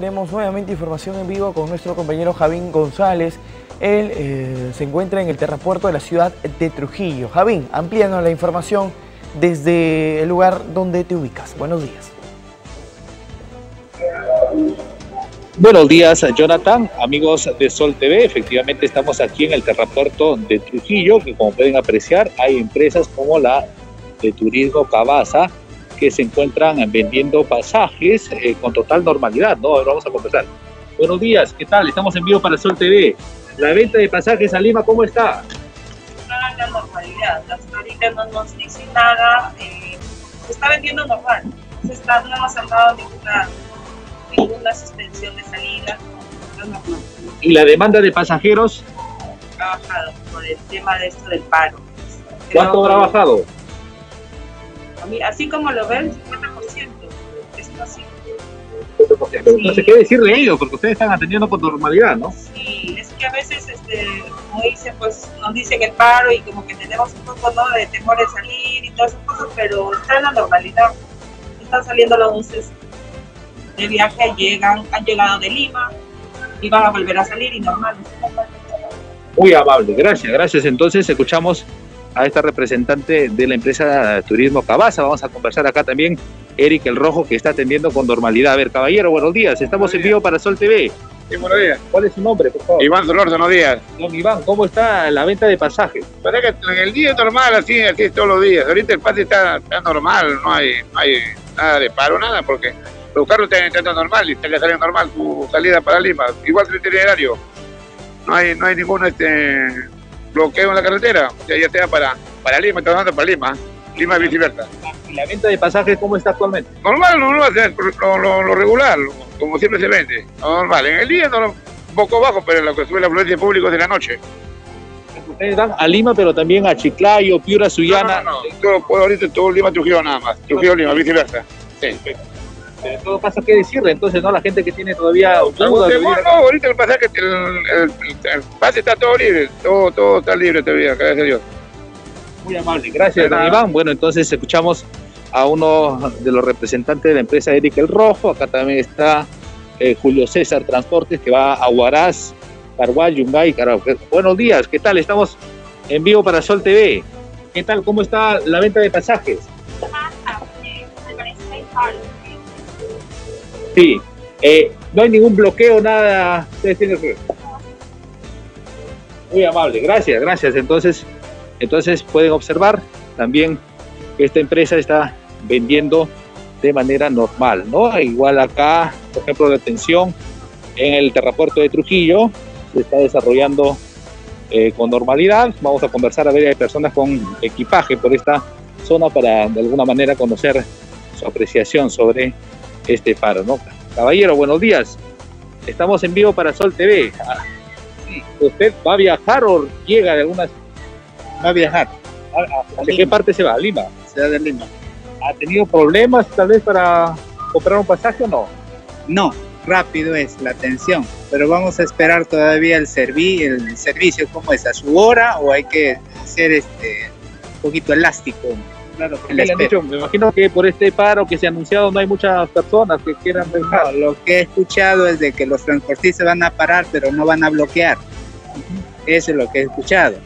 Tenemos nuevamente información en vivo con nuestro compañero Javín González. Él eh, se encuentra en el terrapuerto de la ciudad de Trujillo. Javín, amplíanos la información desde el lugar donde te ubicas. Buenos días. Buenos días, Jonathan, amigos de Sol TV. Efectivamente, estamos aquí en el terrapuerto de Trujillo, que como pueden apreciar, hay empresas como la de Turismo Cabaza, que se encuentran vendiendo pasajes eh, con total normalidad, ¿no? Ahora vamos a conversar. Buenos días, ¿qué tal? Estamos en vivo para Sol TV. La venta de pasajes a Lima, ¿cómo está? Está la normalidad, la señorita no nos dice nada, eh, se está vendiendo normal, se está, no hemos dado ninguna, ninguna suspensión de salida, normal. ¿Y la demanda de pasajeros? Ha bajado por el tema de esto del paro. ¿Cuánto habrá bajado? Así como lo ven, 50%. Es así. Entonces, ¿qué decir de ellos? Porque ustedes están atendiendo con normalidad, ¿no? Sí, es que a veces, este, como dicen, pues nos dicen el paro y como que tenemos un poco ¿no? de temor de salir y todas esas cosas, pero está en la normalidad. Están saliendo los buses de viaje, llegan, han llegado de Lima y van a volver a salir y normal. Muy amable, gracias, gracias. Entonces escuchamos a esta representante de la empresa Turismo Cabaza. Vamos a conversar acá también Eric el Rojo, que está atendiendo con normalidad. A ver, caballero, buenos días. Estamos en vivo para Sol TV. Sí, buenos días. ¿Cuál es su nombre, por favor? Iván Dolor, buenos días. Don Iván, ¿cómo está la venta de pasajes? Que en el día es normal, así, así todos los días. Ahorita el pase está, normal, no hay, hay nada de paro, nada, porque los carros están entrando normal y están saliendo normal su salida para Lima. Igual que el itinerario. No hay, no hay ningún este, bloqueo en la carretera, ya, ya sea para, para Lima, trabajando para Lima, Lima y viceversa. ¿Y la venta de pasajes cómo está actualmente? Normal, normal, lo, lo, lo regular, como siempre se vende, normal. En el día no, un poco bajo, pero lo que sube la afluencia de público es de la noche. Ustedes dan a Lima, pero también a Chiclayo, Piura, Suyana. No, no, no. Todo, ahorita todo Lima, Trujillo nada más. Trujillo, Lima, viceversa. Sí. Pero en todo caso, ¿qué decirle? Entonces, ¿no? La gente que tiene todavía dudas. No, no, ahorita el pasaje, el, el, el, pase está todo libre, todo, todo está libre todavía, gracias a Dios. Muy amable, gracias, don Iván. Bueno, entonces escuchamos a uno de los representantes de la empresa Eric El Rojo. Acá también está eh, Julio César Transportes, que va a Huaraz, Carguay, Yungay, Caracol. Buenos días, ¿qué tal? Estamos en vivo para Sol TV. ¿Qué tal? ¿Cómo está la venta de pasajes? Sí, eh, no hay ningún bloqueo, nada. Muy amable, gracias, gracias. Entonces, entonces pueden observar también que esta empresa está vendiendo de manera normal, ¿no? Igual acá, por ejemplo, la atención en el terrapuerto de Trujillo se está desarrollando eh, con normalidad. Vamos a conversar a ver, hay personas con equipaje por esta zona para de alguna manera conocer su apreciación sobre este paro, ¿no? Caballero, buenos días. Estamos en vivo para Sol TV. Ah, ¿Usted va a viajar o llega de alguna va a viajar. ¿De qué parte se va? ¿A Lima? Ciudad de Lima. ¿Ha tenido problemas tal vez para comprar un pasaje o no? No, rápido es la atención, pero vamos a esperar todavía el, servi el servicio, ¿cómo es? ¿A su hora o hay que ser este, un poquito elástico? Claro, le han dicho, me imagino que por este paro que se ha anunciado no hay muchas personas que quieran. No, lo que he escuchado es de que los transportistas van a parar, pero no van a bloquear. Eso es lo que he escuchado.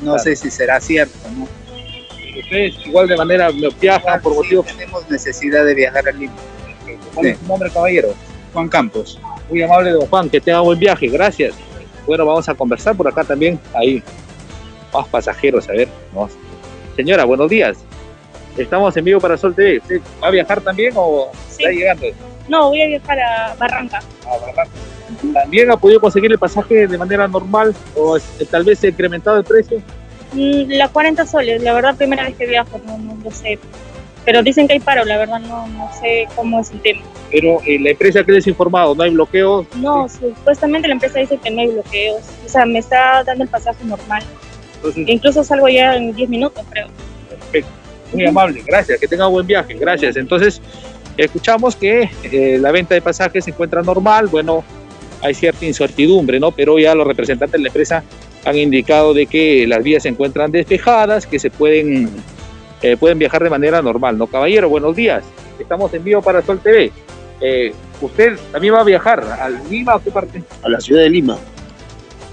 No sé si será cierto, ¿no? Ustedes igual de manera viajan por motivos... Tenemos necesidad de viajar a Lima. ¿Cuál es su nombre, caballero? Juan Campos. Muy amable, don Juan, que tenga buen viaje, gracias. Bueno, vamos a conversar por acá también, ahí, más pasajeros, a ver. Vamos. Señora, buenos días. Estamos en vivo para Sol TV. ¿Usted va a viajar también o está llegando? No, voy a viajar a Barranca. A Barranca. ¿También ha podido conseguir el pasaje de manera normal o tal vez se ha incrementado el precio? Mm, las 40 soles, la verdad primera vez que viajo, no, no lo sé. Pero dicen que hay paro, la verdad no, no sé cómo es el tema. Pero eh, la empresa que les informado, ¿no hay bloqueos? No, supuestamente la empresa dice que no hay bloqueos. O sea, me está dando el pasaje normal. Incluso salgo ya en 10 minutos, creo. Perfecto. Muy amable, gracias. Que tenga buen viaje, gracias. Entonces, escuchamos que eh, la venta de pasajes se encuentra normal. Bueno, hay cierta incertidumbre, ¿no? Pero ya los representantes de la empresa han indicado de que las vías se encuentran despejadas, que se pueden, eh, pueden viajar de manera normal, ¿no? Caballero, buenos días. Estamos en vivo para Sol TV. Eh, ¿Usted también va a viajar a Lima o qué parte? A la ciudad de Lima.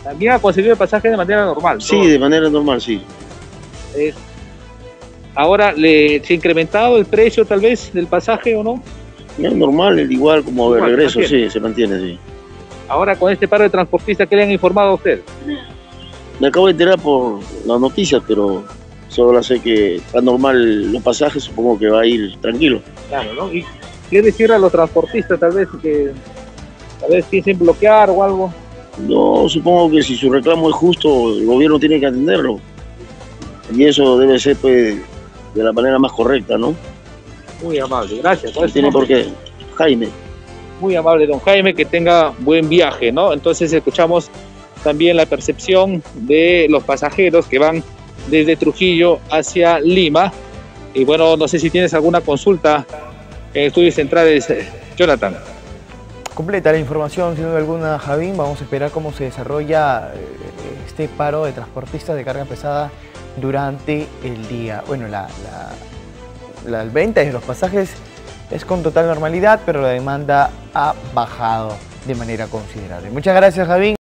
También ha conseguido el pasaje de manera normal. Sí, de manera normal, sí. Ahora, ¿le, ¿se ha incrementado el precio tal vez del pasaje o no? Es normal, el igual como de regreso, mantiene. sí, se mantiene, sí. Ahora con este paro de transportistas, ¿qué le han informado a usted? Me acabo de enterar por las noticias, pero solo sé que está normal los pasajes, supongo que va a ir tranquilo. Claro, ¿no? ¿Y qué decir a los transportistas tal vez que tal vez piensen bloquear o algo? No, supongo que si su reclamo es justo, el gobierno tiene que atenderlo. Y eso debe ser, pues, de la manera más correcta, ¿no? Muy amable, gracias. ¿Cuál No tiene por qué. Jaime. Muy amable, don Jaime, que tenga buen viaje, ¿no? Entonces escuchamos también la percepción de los pasajeros que van desde Trujillo hacia Lima. Y bueno, no sé si tienes alguna consulta en estudios centrales, eh, Jonathan. Completa la información, sin duda alguna, Javín. Vamos a esperar cómo se desarrolla eh, este paro de transportistas de carga pesada durante el día. Bueno, la, venta de los pasajes es con total normalidad, pero la demanda ha bajado de manera considerable. Muchas gracias, Javín.